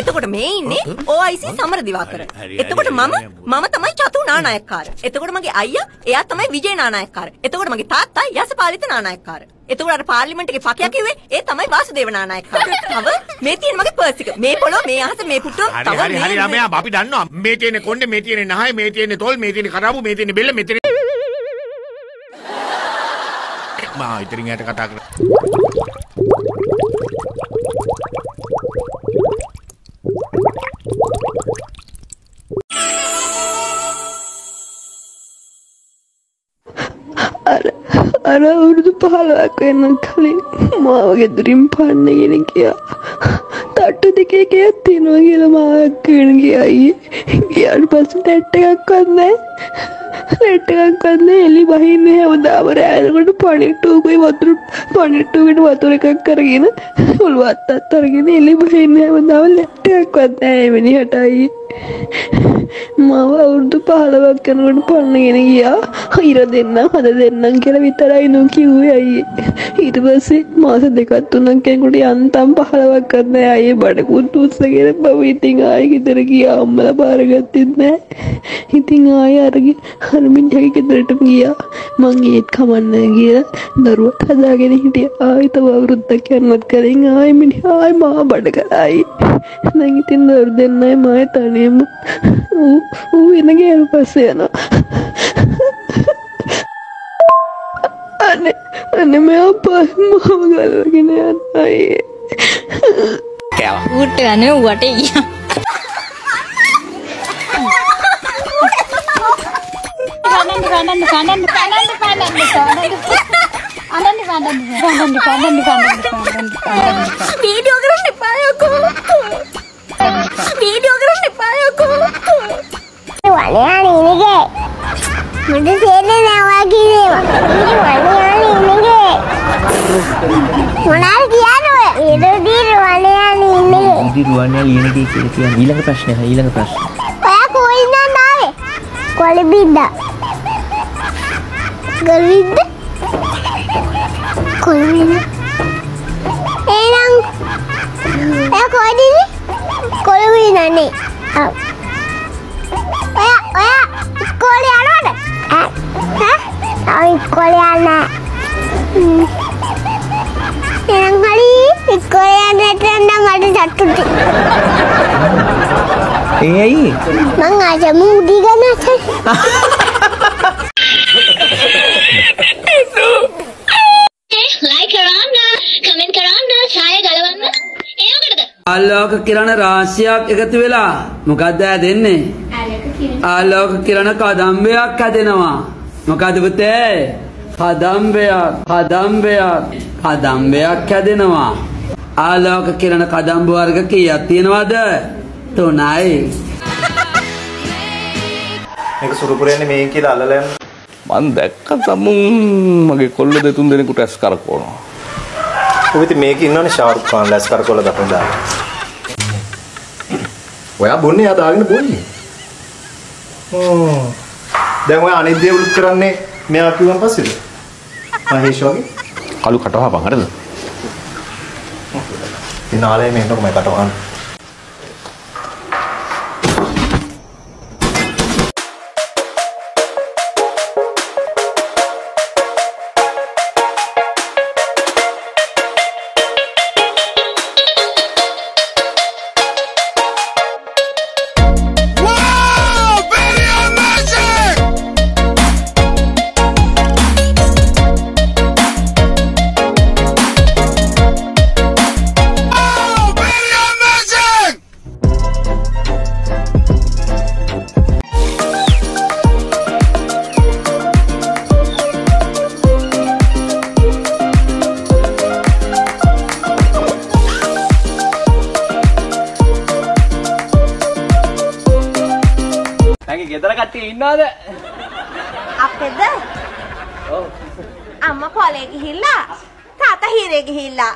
එතකොට මේ ඉන්නේ OIC සමර දිවාකර. එතකොට මම මම තමයි චතු නානායක්කාර. එතකොට මගේ අයියා එයා තමයි විජේ නානායක්කාර. එතකොට මගේ තාත්තා යසපාලිත නානායක්කාර. එතකොට අර පාර්ලිමේන්තු එකේ පකයා කිව්වේ ඒ තමයි වාසුදේව නානායක්කාර. තව මේ තියෙන මගේ පර්ස් එක. මේ පොළොව මේ අහස මේ පුටුව හරි හරි හරි ළමයා අපි දන්නවා මේ තියෙන කොණ්ඩේ මේ තියෙන නහය මේ තියෙන තොල් මේ තියෙන කරාබු මේ තියෙන බෙල්ල මෙතන මා ඉතින් යට කතා කර පහළොවක් වෙන්න කලින් මාව ගෙදරින් පන්නගෙන ගියා. තට්ටු දෙකේ එකක් තියෙනවා කියලා මාව එක්කගෙන ගියා අයියේ. ගියාට පස්සේ ටැට් එකක්වත් නැහැ. ටැට් එකක්වත් නැහැ. එලි බහින්නේ හැමදාම රෑනකොට පණිට්ටුකුයි වතුර පණිට්ටුකට වතුර එකක් අරගෙන ඔළුවත් අත් අරගෙන එලි බහින්නේ හැමදාම ටැට් එකක්වත් නැහැ මේ මිනිහට අයියේ. මාව අවුරුදු පහළවක් යනකොට පන්නගෙන ගියා. ඉර දෙන්නම් හද දෙන්නම් කියලා විතරයි නෝ කිව්වේ අයියේ. ඊට පස්සේ මාස දෙකක් තුනක් යනකොට යන්තම් පහළවක් කරන්න අයියේ බඩකුත් උස්සගෙන බව ඉතින් ආයෙ ගෙදර ගියා. අම්මලා බාරගත්තෙත් නෑ ඉතින් ආයෙ අරගෙන අර මිනිහගේ ගෙදරට ගියා. මං ඒත් කමන්නේ කියලා දරුවත් හදාගෙන හිටියා. ආයෙ තව අවුරුද්දක් යනවත් කලින් ආයෙ මිනිහා ආයෙ මාව බඩ කරා අයියේ. දැන් ඉතින් දරු දෙන්නයි මාය තනියම ඌ ඌ වෙන ගෑනු පස්සේ යනවා අනේ අනේ මේ අපා මාව ගලගෙන යනවා අයියේ ඌට ගන්නේ ඌට ගියා. කනන්න කනන්න කනන්න කනන්න කනන්න කනන්න අනන්න කනන්න කනන්න කනන්න කනන්න කනන්න වීඩියෝ කරන්න එපා ලියන දේ කියලා කියන්නේ ඊළඟ ප්‍රශ්නය ඊළඟ ප්‍රශ්නේ. ඔයා කොයින්ද ආවේ? කොළඹින්ද? කොළඹින්ද? කොළඹින්ද? එහෙනම් ඔයා ඉන්නේ? කොළඹින්දනේ. ඔව්. ඉස්කෝලේ යනවද? ඈ? ඈ? ඉස්කෝලේ යන්නේ. එහෙනම් හරි ඉස්කෝලේ යන්නට නම් මට සතුටුයි. ඒ ඇයි? මං අද මූඩි ගන්නත් ලයික් කරන්න කමෙන්ට් කරන්න ඡාය ගලවන්න ඒ මොකටද ආලෝක කිරණ රාශියක් එකතු වෙලා මොකක්ද දෙන්නේ? ආලෝක කිරණ කදම්බයක් හැදෙනවා. මොකද පුතේ? කදම්බයක්, කදම්බයක්, කදම්බයක් හැදෙනවා. ආලෝක කිරණ කදම්බ වර්ග කීයක් තියෙනවද? තුනයි. මේක සුරුපුරයන්නේ මේ කියලා අල්ලලා යන මන් දැක්ක තමුන් මගේ කොල්ල දෙතුන් දෙනෙකුට ඇස් කරකවනවා. ඉතින් මේක ඉන්නවනේ ෂාරුක් ඛාන් ලැස් කරකොල දකින්න දාලා. ඔයා බොන්නේ යා දාගෙන බොන්නේ. ඕ. දැන් ඔයා අනිත් දේවලුත් කරන්නේ මෙයා කිව්වන් පස්සේද? මහේෂ් වගේ. කළු කටවහපන් හරිද? ආලේ මෙන්නකො මම කටවහන්න. ඉන්නවද? අපෙද? අම්මා කොලේ ගිහිල්ලා තාත්තා හීරේ ගිහිල්ලා.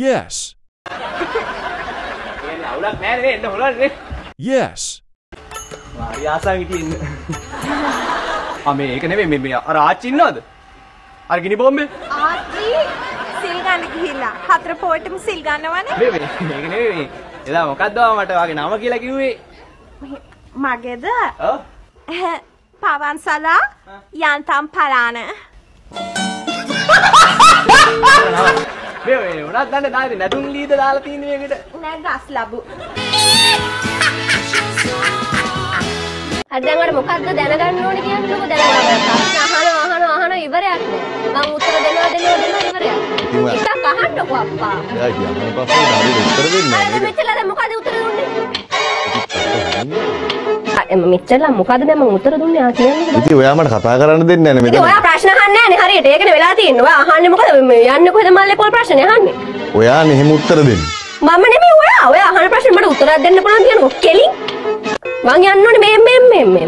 Yes. කියන්නේ අවුලක් නෑ නේ එන්න හොලන්නේ නේ. Yes. මාරි ආසාවෙන් හිටින්න. ආ මේ ඒක නෙමෙයි මේ මේ අර ආච්චි ඉන්නවද? අර ගිනි බෝම්බේ? ආච්චි සිල් ගන්න ගිහිල්ලා හතර පොයටම සිල් ගන්නවනේ. මේ මේ ඒක නෙමෙයි එදා මොකද්ද මට වගේ නම කියලා කිව්වේ? මගේද ඔව්. පවන්සලා යන්තම් පලාන මේ උනත් දන්නේ දාන්නේ නැටුම් ලීද දාලා තියෙන මේකට. නෑ ගස් ලැබු අද දැන් වල මොකද්ද දැනගන්න ඕනේ කියන්නකෝ දැනගන්න. ප්‍රශ්න අහන අහන අහන ඉවරයක් නෑ. මම උත්තර දෙනවා දෙනවා දෙනවා ඉවරයක්. එකක් අහන්නකෝ අප්පා. එයා කියන්නේ ප්‍රශ්නේ හරියට උත්තර දෙන්නේ අර නැහැ. මෙච්චර මොකද උත්තර දුන්නේ? එම මෙච්චර මොකද දැන් මම උත්තර දුන්නේ ආ කියන්නේ. ඉතින් ඔයා මට කතා කරන්න දෙන්නේ නැහැ ඉතින් නේ ඔයා. ප්‍රශ්න අහන්නේ නැහැ නේ හරියට. ඒකනේ වෙලා තියෙන්නේ. ඔයා අහන්නේ මොකද? යන්නේ කොහෙද මල්ලේ පොල් ප්‍රශ්නේ අහන්නේ? ඔයා නෙහෙම උත්තර දෙන්නේ. මම නෙමෙයි ඔයා. ඔයා අහන ප්‍රශ්නේ මට උත්තරයක් දෙන්න පුළුවන් කියනකො කෙලින්. මං යන්න ඕනේ මේ මේ මේ මේ.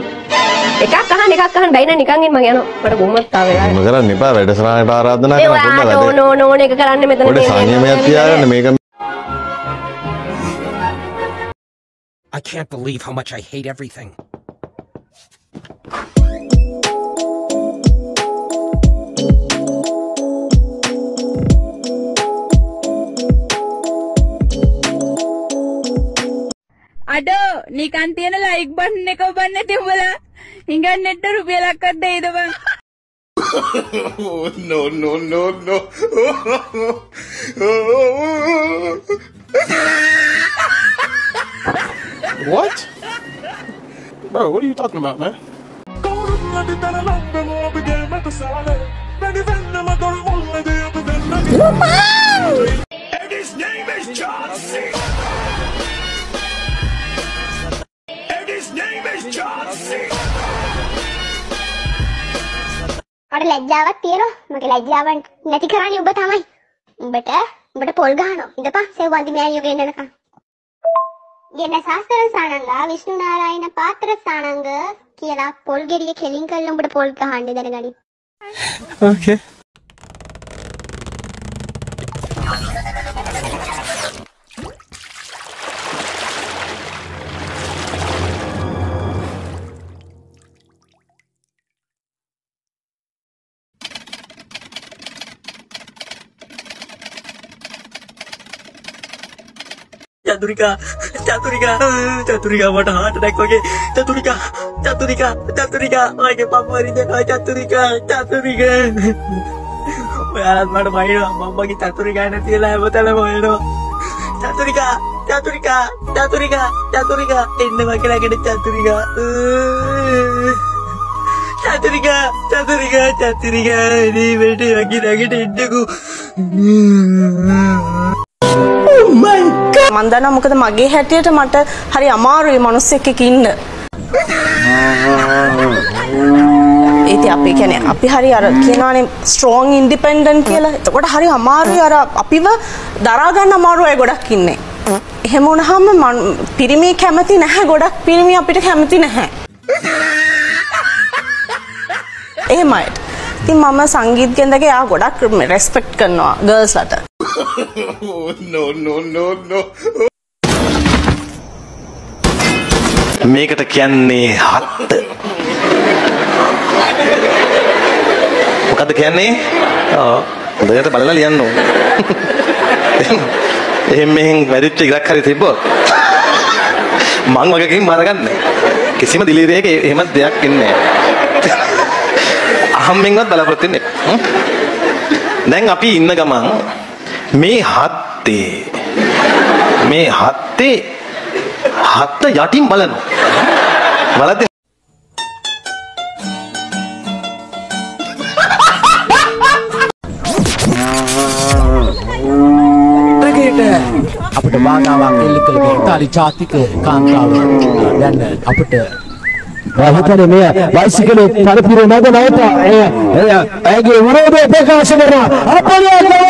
එකක් අහන්න එකක් අහන්න බැයි නම් නිකන් ඉන්න මං යනවා. මට ගොම්මත් ආව වෙලා. එහෙම කරන්න එපා වැඩසටහනට ආරාධනා ඔයා පොඩ්ඩක් නෝ වැඩ. නෝ නෝ එක කරන්නේ මෙතන මේ- සංයමයක් තියාගන්න මේක I can't believe how much I hate everything. අඩෝ නිකන් තියෙන ලයික් බටන් එක ඔබන්න නැති උඹලා හිඟන් නෙට්ට රුපියලක්වත් දෙයිද බං oh, no, no, no, no. What? Bro, what are you talking about, man? And his name is John C. And his name is John C. අර ලැජ්ජාවක් තියෙනවා මගේ ලැජ්ජාව නැති කරන්නේ ඔබ තමයි උඹට උඹට පොල් ගහනවා ඉඳපන් සෙව් වන්දි මෑණියෝ ගෙන්නනකම් ගෙන සාස්තර සානංගා විෂ්ණු නාරායණ පාත්‍ර සානංග කියලා පොල් ගෙඩිය කෙලින් කරලා උඹට පොල් ගහන්න දැනගනි Okay. චතුරිකා චතුරිකා චතුරිකා මට හාට ඩැක් වගේ. චතුරිකා චතුරිකා චතුරිකා. මගේ පප්පරි දෙනවා චතුරිකා චතුරිකා. ඔයාලත් මට බයිනවා මම්මගේ චතුරිකා නැතිලා හැමතැනම හොයනවා. චතුරිකා චතුරිකා චතුරිකා චතුරිකා. එන්න මගේ ළඟට චතුරිකා. චතුරිකා චතුරිකා චතුරිකා. එදී වෙට මගේ ළඟට එන්නකෝ. Oh මන් දන්නවා මොකද මගේ හැටියට මට හරි අමාරුයි මිනිස්සෙක් එක්ක ඉන්න ඒති අපි කියන්නේ අපි හරි අර කියනවානේ ස්ට්‍රෝං ඉන්ඩිපෙන්ඩන්ට් කියලා. එතකොට හරි අමාරුයි අර අපිව දරා ගන්න අමාරු අය ගොඩක් ඉන්නේ. එහෙම වුණාම මන්- පිරිමි කැමති නැහැ ගොඩක් පිරිමි අපිට කැමති නැහැ. එහෙමයි. ඉතින් මම සංගීත් කෙන්දගේ යා ගොඩක් රෙස්පෙක්ට් කරනවා ගර්ල්ස්ලට. Oh, no, no, no, no. මේකට කියන්නේ හත්ත. මොකද්ද කියන්නේ? ඔව්. හොඳට බලලා ලියන්න ඕන. එහෙන් මෙහෙන් වැඩිච්ච ඉරක් හරි තිබ්බොත් මං වගේකින් බාරගන්නේ. කිසිම දිලීරයක එහෙම දෙයක් ඉන්නේ නැහැ. අහම්බෙන්වත් බලාපොරොත්තු වෙන්නේ. දැන් අපි ඉන්න ගමන් මේ හත්තේ. මේ හත්තේ හත්ත යටින් බලනවා. බලද්දි. අපිට බාධාවක් එල්ල කළ ඉතාලි ජාතික කාන්තාව. දැන් අපිට රහතන මෙය බයිසිකලේ පරපුර එය එය ඇගේ විරෝධය ප්‍රකාශ කරන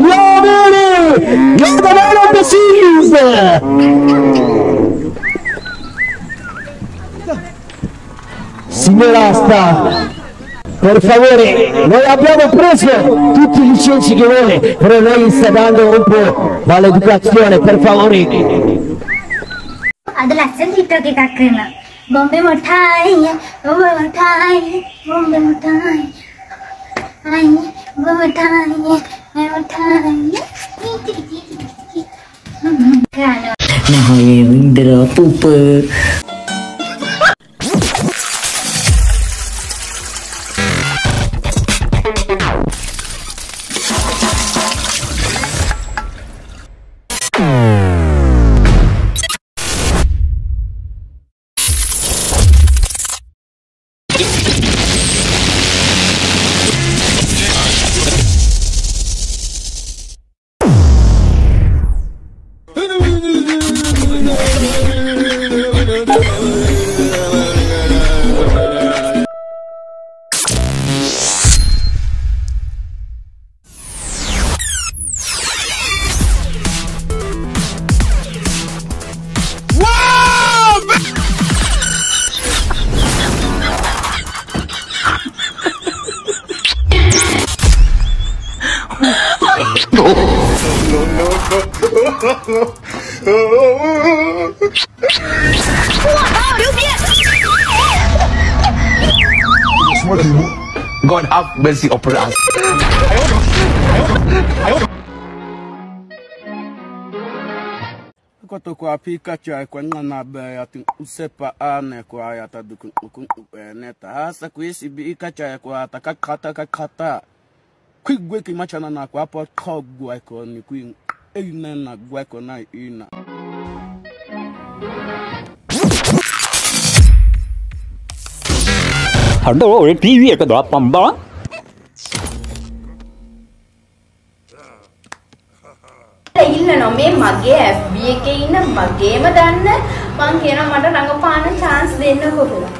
Lovely! You're the man of the seas! Signora Asta, per favore, noi abbiamo preso tutti i licenzi che vuole, però lei sta dando un po' maleducazione, per favore. Adolescenti TikTok kakena, bombe motai, bombe motai, bombe motai, bombe motai. Nah, yang derap pupa. 我操！牛逼！什么题目？God have mercy upon us。哎呦我！哎呦我！kotokwa pikachu kwenna na be ya tin usepa ane kwa ya ta dukun ukun upeneta hasa kwisi bi ikachu ya kwa ta kakata kakata kwigwe kimachana na kwa po kogwa ikoni kwin ni kwi ina na gwa iko na ina අඩෝ ඔය TV එක දාපම් බා ඉන්නනවා මේ මගේ FB එකේ ඉන්න මගේම දන්න මං කියනවා මට රඟපාන chance දෙන්නකෝ කියලා.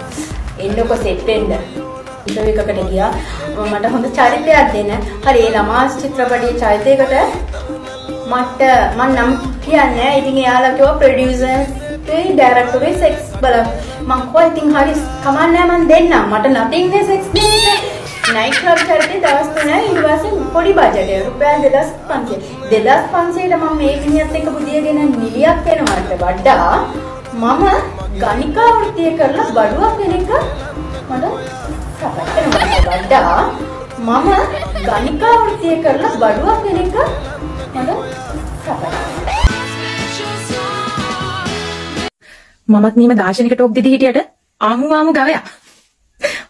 එන්නකෝ සෙට් වෙන්න. ඉන්ටර්විව් එකකට ගියා. මට හොඳ චරිතයක් දෙන්න. හරි ඒ ළමා චිත්‍රපටයේ චරිතයකට මට මං නම් කියන්නේ ඉතින් එයාලා කිව්වා ප්‍රොඩියුසර්ස් ඒ ඩයිරෙක්ටර්ගේ සෙක්ස් බල මං කිව්වා ඉතින් හරි කමන්නේ මං දෙන්නම්. මට නතින් නේ සෙක්ස් දෙන්නේ. නයිට් ක්ලබ් චරිතේ දවස් තුනයි ඊට පස්සේ පොඩි බජට් එක රුපියල් 2500 2500ට මම මේ මිනිහත් එක්ක බුදියගෙන නිලියක් වෙනවට වඩා මම ගණිකා වෘත්තිය කරලා බඩුවක් වෙන එක මට සපත් වෙනවා වඩා මම ගණිකා වෘත්තිය කරලා බඩුවක් වෙන එක මට සපත් මමත් මේම දාර්ශනික ටොප් දෙදි හිටියට ආමු ආමු ගවයා.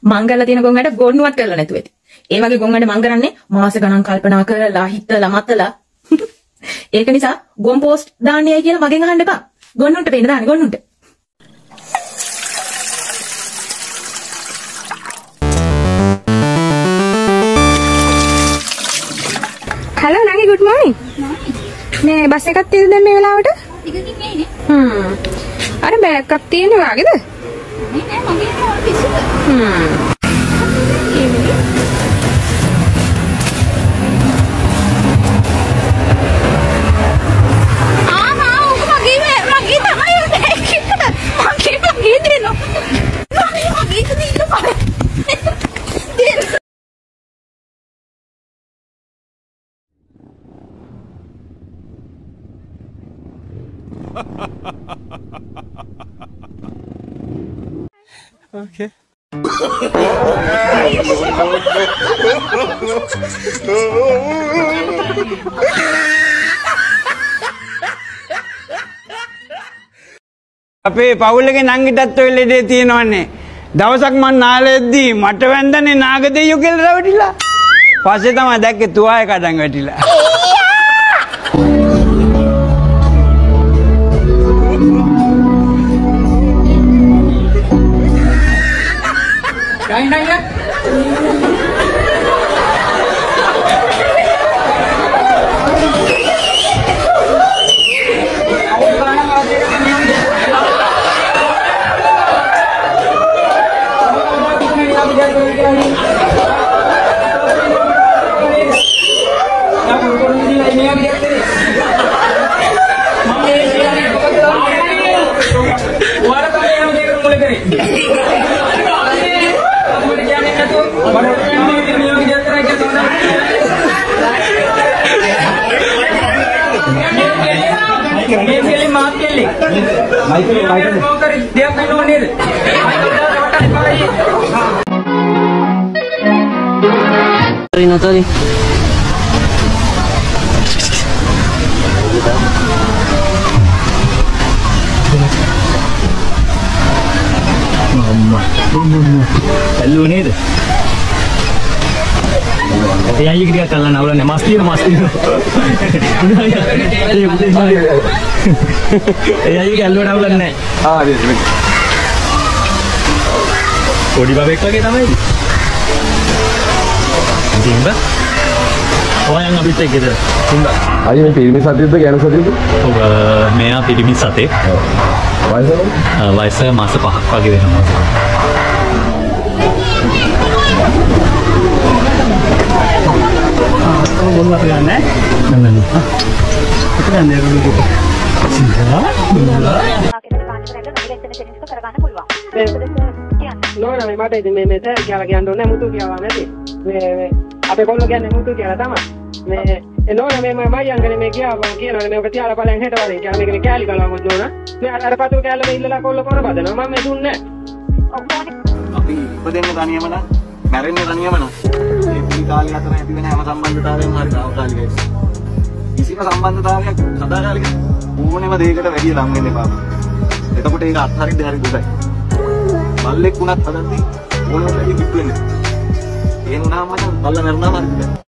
මංගල්ලා තියෙන ගොංගට ගොන්නුවත් කරලා නැතුව ඇති. ඒ වගේ ගොංගඩ මං කරන්නේ මාස ගණන් කල්පනා කරලා හිතලා මතලා. ඒක නිසා ගොන් පෝස්ට් දාන්නේයි කියලා මගෙන් අහන්න එපා. ගොන්නුන්ට පේන දාන්නේ ගොන්නුන්ට. Morning. මේ බස් එකක් තියෙද දැන් මේ වෙලාවට? ටිකකින් එයිනේ. හ්ම්. අර බෑග් එකක් තියෙන වගේද? නේ නෑ මගේ පිස්සුද? හ්ම්. Okay. අපේ පවුලගේ නංගිටත් ඔය ලෙඩේ තියෙනවන්නේ. දවසක් මං නාලෙද්දී මට වැන්දනේ නාග දෙයියෝ කියලා රැවටිලා. පස්සේ තමයි දැක්කේ තුවාය කඩන් වැටිලා. माइक माइक noto đi ඇල්ලුවනේ ද එයයි ටිකක් කල්ලන්න අවුලන්නේ මස් තියෙන මස් තියෙන එයයි කැල්ලුවට අවුලන්නේ ආ හරි පොඩි බබෙක් වගේ තමයි ඉතින් බා ඔයන්. හොඳයි. අයිය මේ පිරිමි සතියද ගෑනු සතියද? ඔව් මෙයා පිරිමි සතේ. වයස මාස 5ක් වගේ වෙනවා. මොනවද ගන්න නෑ නෑ නෑ. ඒක ගන්න දරුණු කොට. සිංහා නෝන මට ඉතින් මේ මේ සර් කියලා කියන්න ඕනේ මුතු කියලා නැති මේ මේ අපේ කොල්ල කියන්නේ මුතු කියලා තමයි මේ ඒ නෝන මේ මම මයංගනේ මේ කියාවා කියනවා මේක තියාලා බලන් හෙට වලින් කියලා මේකනේ කෑලි බලවුවොත් නෝන මේ අර අර පතු කෑල්ල මේ ඉල්ලලා කොල්ල කොන බදනවා මම මේ දුන්නේ අපි ඉපදෙන්නේ තනියම නම් මැරෙන්නේ තනියම නම් ඒ පුලි කාලේ අතර ඇති වෙන හැම සම්බන්ධතාවයක්ම හරි తాවකාලිකයි. කිසිම සම්බන්ධතාවයක් සදාකාලික ඕනෙම දෙයකට වැඩි ලං වෙන්න එපා. එතකොට ඒක අත්හරින්න හරි දුකයි. බල්ලෙක් වුණත් හදද්දී ඕනෙම දෙයක් කිට්ටු වෙන්නේ. ඒ වුණාම මචං බල්ලා මරනවා මරනවා.